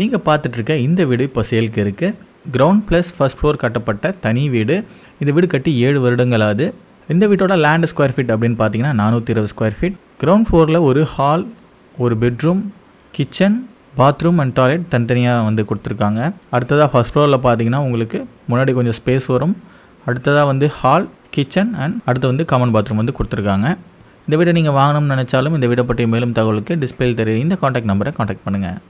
நீங்கள் பார்த்துட்ருக்க இந்த வீடு இப்போ சேலுக்கு இருக்குது கிரவுண்ட் ப்ளஸ் ஃபர்ஸ்ட் ஃப்ளோர் கட்டப்பட்ட தனி வீடு. இந்த வீடு கட்டி ஏழு வருடங்கள் ஆகுது இந்த வீட்டோட லேண்ட் ஸ்கொயர் ஃபீட் அப்படின்னு பார்த்தீங்கன்னா நானூற்றி இருபது ஸ்கொயர் ஃபீட் கிரவுண்ட் ஃப்ளோரில் ஒரு ஹால் ஒரு bedroom kitchen bathroom and toilet தனித்தனியாக வந்து கொடுத்துருக்காங்க. அடுத்ததாக ஃபர்ஸ்ட் ஃப்ளோரில் பார்த்தீங்கன்னா உங்களுக்கு முன்னாடி கொஞ்சம் ஸ்பேஸ் வரும். அடுத்ததாக வந்து ஹால் கிச்சன் அண்ட் அடுத்து வந்து காமன் பாத்ரூம் வந்து கொடுத்துருக்காங்க. இந்த வீடை நீங்கள் வாங்கணும்னு நினச்சாலும் இந்த வீடை பற்றிய மேலும் தகவலுக்கு டிஸ்பிளே தெரியும். இந்த காண்டாக்ட் நம்பரை காண்டாக்ட் பண்ணுங்கள்